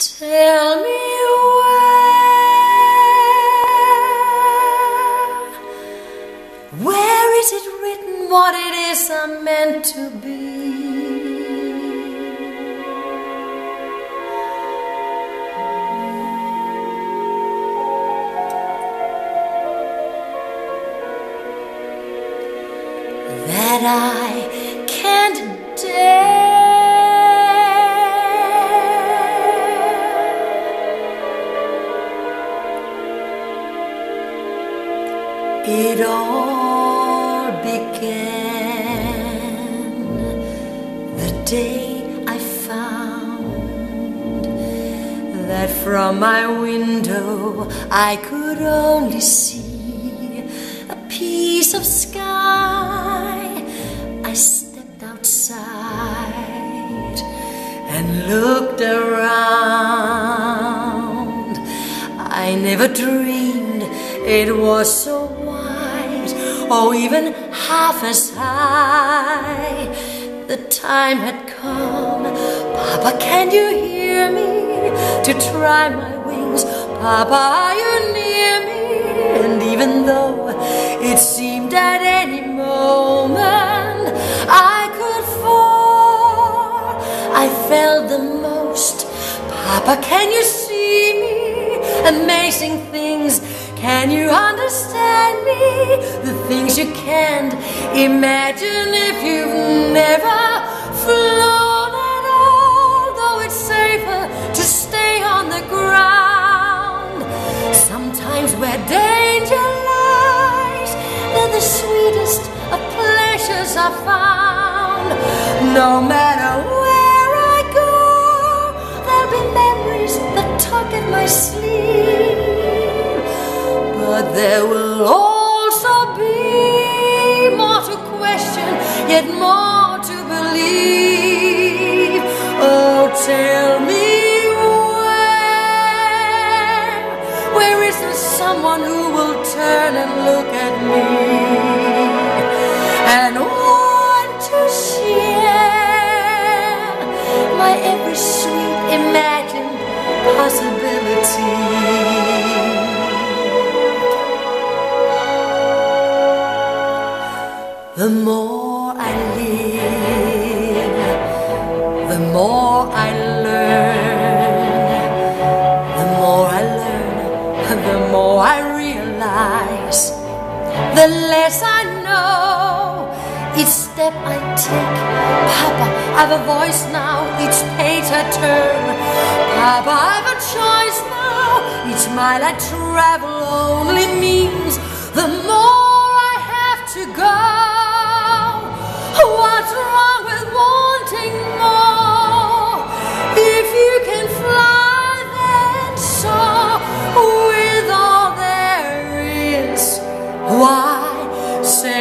Tell me where, where is it written what it is I'm meant to be? That I can't dare. It all began the day I found that from my window I could only see a piece of sky. I stepped outside and looked around. I never dreamed it was so or even half as high. The time had come. Papa, can you hear me? To try my wings. Papa, are you near me? And even though it seemed at any moment I could fall, I felt the most. Papa, can you? Amazing things. Can you understand me? The things you can't imagine if you've never flown at all. Though it's safer to stay on the ground. Sometimes where danger lies, they're the sweetest of pleasures are found. No matter where yet more to believe. Oh, tell me where, where is there someone who will turn and look at me and want to share my every sweet imagined possibility? The more more I realize. The less I know, each step I take. Papa, I've a voice now, each page I turn. Papa, I've a choice now, each mile I travel only means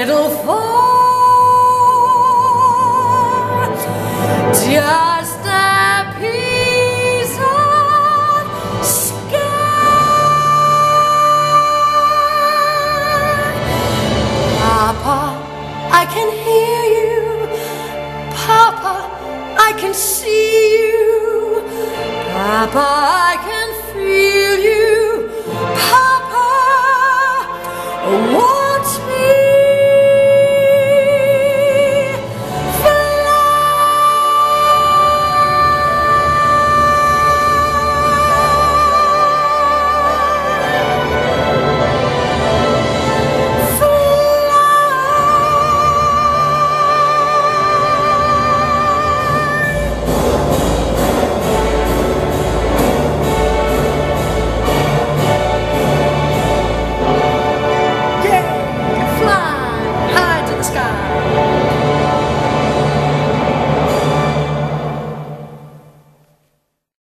settle for just a piece of sky? Papa, I can hear you. Papa, I can see you. Papa, I can feel you.